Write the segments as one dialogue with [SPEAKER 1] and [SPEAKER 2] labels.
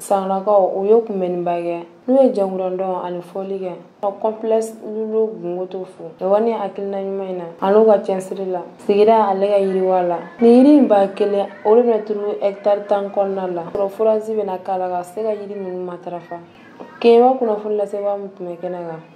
[SPEAKER 1] Sanlakaw u ye kunbɛnniba kɛ n'u ye jɛkurandɔn ani fɔli kɛ ka kɔnplɛs lulu gungoto fo wani hakilina ɲuman in na ani ka cɛsiri la sigira ale ka yiriwa la ni yiri in ba kelen o de bɛ turu hɛkitari tan kɔnɔna la sɔrɔ furazi bɛna k'a la ka se ka yiri ninnu matarafa keyɔrɔ kunnafoni lasebaa min tun bɛ kɛnɛ kan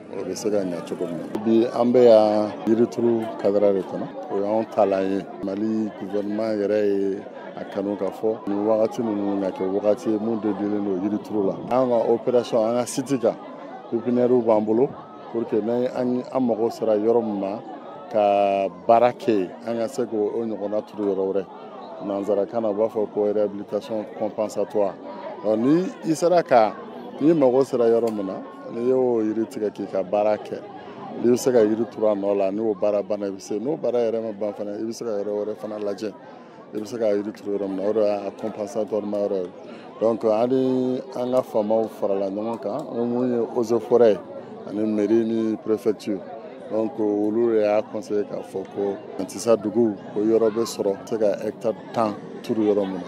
[SPEAKER 1] o
[SPEAKER 2] bɛ se ka ɲa cogo min na bi an bɛ yan yirituru kadara de kɔnɔ o y'anw talan ye mali gouvernement yɛrɛ ye a kanu ka fɔ nin wagati ninnu ka kɛ wagati ye mun de dilen don yirituru la an ka opération an ka siti kan pipinɛriw b'an bolo pour que n'an an an mago sera yɔrɔ min ma ka baara kɛ yen an ka se k'o ɲɔgɔnna turu yɔrɔ wɛrɛ nanzarakan na u b'a fɔ ko réhabilitation compensatoire ni i sera ka n'i mago sera yɔrɔ min na n'i y'o yiri tigɛ k'i ka baara kɛ n'i bɛ se ka yiri turu a nɔ la n'o baara banna i bɛ se n'o baara yɛrɛ ma ban fana i bɛ se ka yɔrɔ wɛrɛ fana lajɛ i bɛ se ka yiri turu yɔrɔ min na o de y'a compensatoire ma yɔrɔ ye donc an ni an ka faamaw farala ɲɔgɔn kan mun ye eaux et forêt ye ani mairie ni préfecture donc olu de y'a conseillé k'a fɔ ko antisa dugu ko yɔrɔ bɛ sɔrɔ se ka hectare tan turu yɔrɔ min na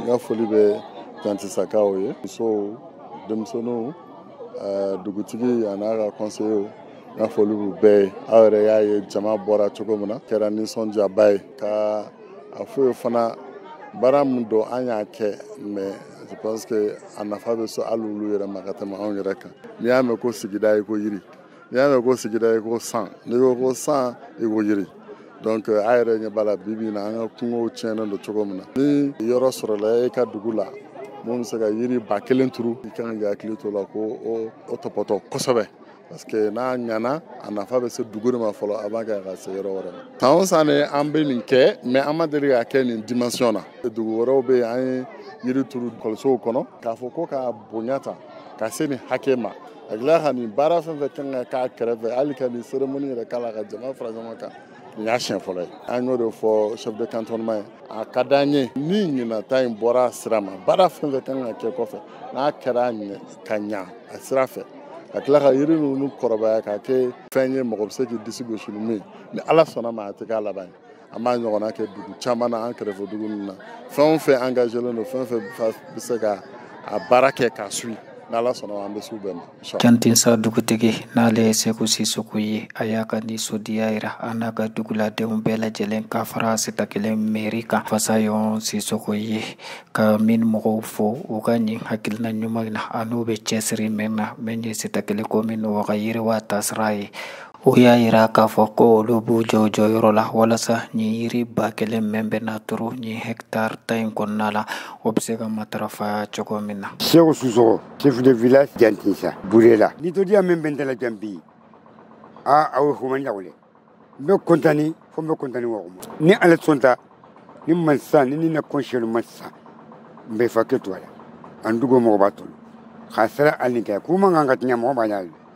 [SPEAKER 2] n ka foli bɛ tantisakaw ye musow denmisɛnninw eh, dugutigi an'a ka kɔnseyew n ka foli b'u bɛɛ ye aw yɛrɛ y'a ye jama bɔra cogo min na kɛra nisɔndiyaba ye ka a fo ye fana baara min don an y'a kɛ mɛ je pense que a nafa bɛ so hali olu yɛrɛ ma ka tɛmɛ anw yɛrɛ kan n'i y'a mɛn ko sigida ye ko yiri n'i y'a mɛn ko sigida ye ko san n'i ko ko san i ko yiri donc euh, a yɛrɛ ɲɛ b'a la bi bi na an ka kungow tiɲɛnen don cogo min na ni yɔrɔ sɔrɔla e ka dugu la mun bɛ se ka yiri ba kelen turu i kan k'i hakili to la ko o tɔpɔtɔ kosɛbɛ parce que n'a ɲana a nafa bɛ se dugu de ma fɔlɔ a b'a kɛ ka se yɔrɔ wɛrɛ ma san o san de an bɛ nin kɛ mɛ an ma deli k'a kɛ nin dimension na dugu wɛrɛw bɛ yen an ye yiri turu kɔlɔsiw kɔnɔ k'a fɔ ko ka bonya ta ka se nin hakɛ ma a tila ka nin baara fɛn fɛn kan ka k'a kɛrɛfɛ hali ka nin seremoni yɛrɛ k'a la ka jama fara ɲɔgɔn kan nin y'a siɲɛ fɔlɔ ye an y'o de fɔ chef de cantonnement ye a ka d'an ye ni ɲinata in bɔra sira ma baara fɛn fɛn kan ka kɛ kɔfɛ n'a kɛra ka ɲa a sira fɛ ka tila ka yiri ninnu kɔrɔbaya ka kɛ fɛn ye mɔgɔ bɛ se k'i disi gosi ni min ye ni ala sɔnna ma a tɛ k'a laban ye an b'a ɲɔgɔnna kɛ dugu caman na an kɛrɛfɛ dugu ninnu na fɛn o fɛn engagelen don fɛn o fɛn bɛ se ka a baara kɛ k'a suit n'ala sɔnna an bɛ s'u bɛɛ ma
[SPEAKER 3] cantinsa dugutigi n'ale ye seko sisoko ye a y'a ka nisɔndiya yira an n'a ka duguladenw bɛɛ lajɛlen ka fara seta kelen meri kan fasayɔn sisoko ye ka min mɔgɔw fɔ u ka ɲin hakilina ɲuman na an'u bɛ cɛsiri mɛn na min ye seta kelen ko min waga yiriwa tasira ye o y'a yira k'a fɔ ko olu b'u jɔ jɔyɔrɔ la walasa nin yiri ba kelen mɛn bɛ na turu nin hɛkitari tan in kɔnɔna la o bɛ se ka matarafa cogo min na.
[SPEAKER 4] seko susɔgɔ chef de village jantinsa burela nitodiya min bɛ n dala jan bi aa aw ye fɔ man ɲagole n bɛ kɔntani fo n bɛ kɔntani wa ni ale sɔn ta ni man sisan ni ni na kɔnsiyɛli man sisan n bɛ fa kɛ to a la an dugu mɔgɔ b'a tolu k'a sera hali nin kɛ k'u man kan ka tiɲɛ mɔgɔ b'a ɲagami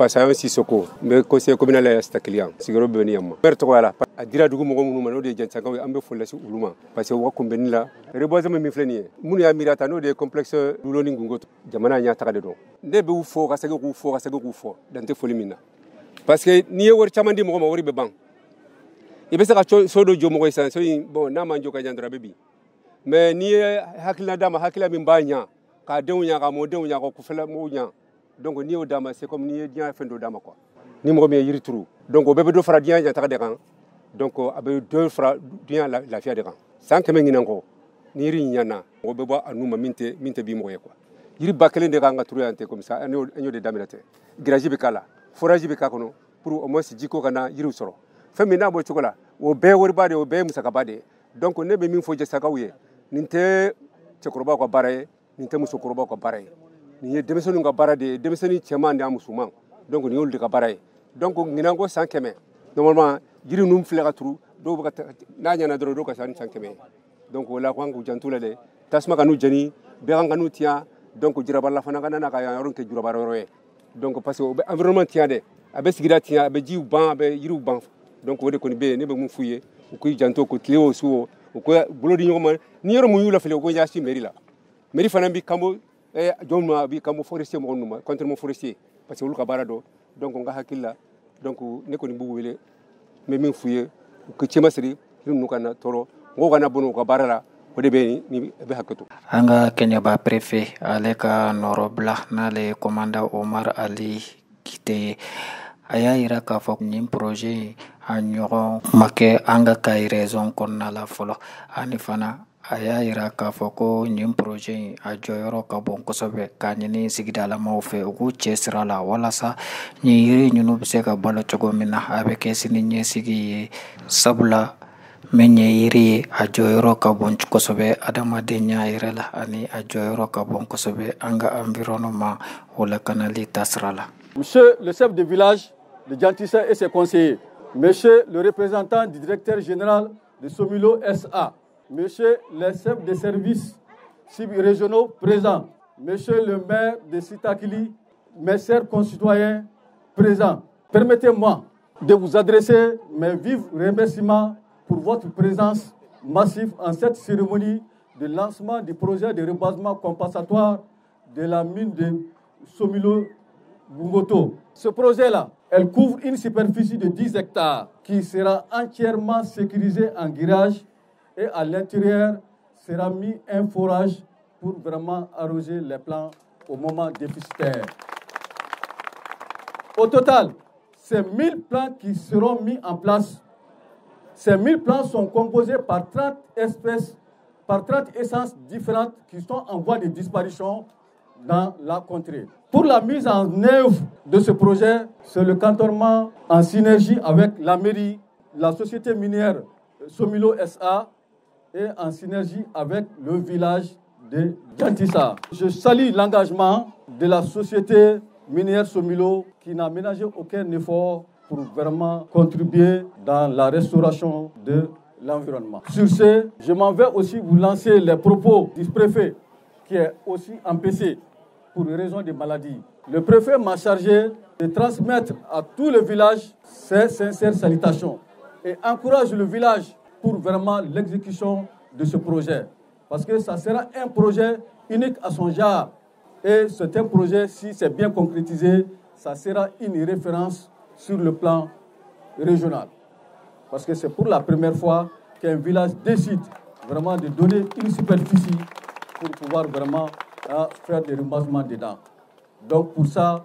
[SPEAKER 5] Fasayo Sisoko n bɛ conseil communal la Yasta Kiliyan sigiyɔrɔ bɛ ne yan ma maire tɔgɔya la a dira dugu mɔgɔ minnu ma n'o de ye Jɛntisakaw ye an bɛ foli lase olu ma parce que u ka kunbɛnni la reboisement min filɛ nin ye minnu y'a miiri a ta n'o de ye complexe Lulo ni Gungo jamana ɲɛ taga de don ne b'u fo ka segin k'u fo ka segin k'u fo dan tɛ foli min na parce que n'i ye wari caman di mɔgɔ ma wari bɛ ban i bɛ se ka so dɔ jɔ mɔgɔ ye sisan so in bon n'a man jɔ ka ɲɛ dɔrɔn a bɛ bin mais n'i ye hakilina d'a ma hakilina min b'a ɲɛ k'a denw ɲa k'a mɔdenw ɲa ka kufɛlɛmɔgɔw ɲa donc n'i y'o d'a ma c'est comme n'i ye diɲɛ fɛn dɔ d'a ma quoi ni mɔgɔ min ye yiri turu donc o bɛɛ bɛ dɔ fara diɲɛ ɲataga de kan donc a bɛ dɔ fara diɲɛ lafiya de kan san kɛmɛ ɲinan kɔ ni yiri ɲana mɔgɔ bɛ bɔ a nu ma min tɛ min tɛ bi mɔgɔ ye quoi yiri ba kelen de kan ka turu yan tɛ comme ça an y'o de daminɛ tɛ giraji bɛ k'a la forage bɛ k'a kɔnɔ pour au moins jiko ka na yiriw sɔrɔ fɛn min n'a b'o cogo la o bɛɛ wariba de ye o bɛɛ ye musakaba de ye donc ne bɛ min fɔ jasakaw ye nin tɛ cɛkɔrɔbaw ka baara ye nin tɛ musokɔrɔbaw ka baara ye nin ye denmisɛnninw ka baara de ye denmisɛnnin cɛman n'a musoman donc nin y'olu de ka baara ye donc ɲinan ko san kɛmɛ normalement jiri ninnu filɛ ka turu dɔw bɛ ka n'a ɲɛna dɔrɔn dɔw ka san ni san kɛmɛ ye donc o la ko an k'u jantu la dɛ tasuma ka n'u jeni bɛɛ kan ka n'u tiɲa donc jurabala fana ka na n'a ka yan yɔrɔ kɛ jurabara yɔrɔ ye donc parce que o bɛ environnement tiɲɛ dɛ a bɛ sigida tiɲɛ a bɛ jiw ban a bɛ yiriw ban donc o de kɔni bɛ yen ne bɛ mun f'u ye u k'i janto ko tile o su o u ko bolo di ɲɔgɔn ma ni yɔrɔ mun y'u lafili u ko yaasi meri la meri fana b'i kanbo eh, jɔn ma b'i kanbo forestier mɔgɔ ninnu ma contre forestier parce que olu ka baara dɔ donc n ka hakili la donc ne kɔni b'u wele n bɛ min f'u ye u ka cɛma siri yiri ninnu kana tɔɔrɔ mɔgɔw kana bɔnɔ u ka baara la o de bɛ ni bɛ hakɛ to
[SPEAKER 3] an ka kɛɲɛba perefe ale ka nɔrɔbila n'ale ye kɔmanda omar ali kite ye a y'a yira k'a fɔ nin poroze in a ɲɔgɔn ma kɛ an ka ka rezɔn kɔnɔna la fɔlɔ ani fana a y'a yira k'a fɔ ko nin poroze in a jɔyɔrɔ ka bon kosɛbɛ k'a ɲini sigidalamaw fɛ u k'u cɛ sira la walasa nin yiri ninnu bɛ se ka balo cogo min na a bɛ kɛ sini ɲɛsigi ye sabula min ye yiri ye a jɔyɔrɔ ka bon kosɛbɛ adamadenya yɛrɛ la ani a jɔyɔrɔ ka bon kosɛbɛ an ka environnement o lakanali tasira la
[SPEAKER 6] monsieur le chef de village de Jantisa et ses conseillers monsieur le représentant du directeur général de Somilo SA, Monsieur les chefs des services régionaux présents, Monsieur le maire de Sitakili, mes chers concitoyens présents, permettez-moi de vous adresser mes vifs remerciements pour votre présence massive en cette cérémonie de lancement du projet de rebasement compensatoire de la mine de Somulo-Bungoto. Ce projet-là elle couvre une superficie de 10 hectares qui sera entièrement sécurisée en garage et à l'intérieur sera mis un forage pour vraiment arroser les plants au moment déficitaire. Au total, ces 1000 plants qui seront mis en place, ces 1000 plants sont composés par 30 espèces, par 30 essences différentes qui sont en voie de disparition dans la contrée. Pour la mise en œuvre de ce projet, c'est le cantonnement en synergie avec la mairie, la société minière euh, Somilo SA et en synergie avec le village de Gantissa. Je salue l'engagement de la société minière Somilo qui n'a ménagé aucun effort pour vraiment contribuer dans la restauration de l'environnement. Sur ce, je m'en vais aussi vous lancer les propos du préfet qui est aussi PC pour raison de maladie. Le préfet m'a chargé de transmettre à tout le village ses sincères salutations et encourage le village pour vraiment l'exécution de ce projet. Parce que ça sera un projet unique à son genre. Et c'est un projet, si c'est bien concrétisé, ça sera une référence sur le plan régional. Parce que c'est pour la première fois qu'un village décide vraiment de donner une superficie pour pouvoir vraiment à ah, faire des remboursements dedans. Donc pour ça,